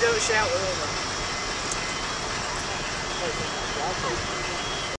Don't shout over.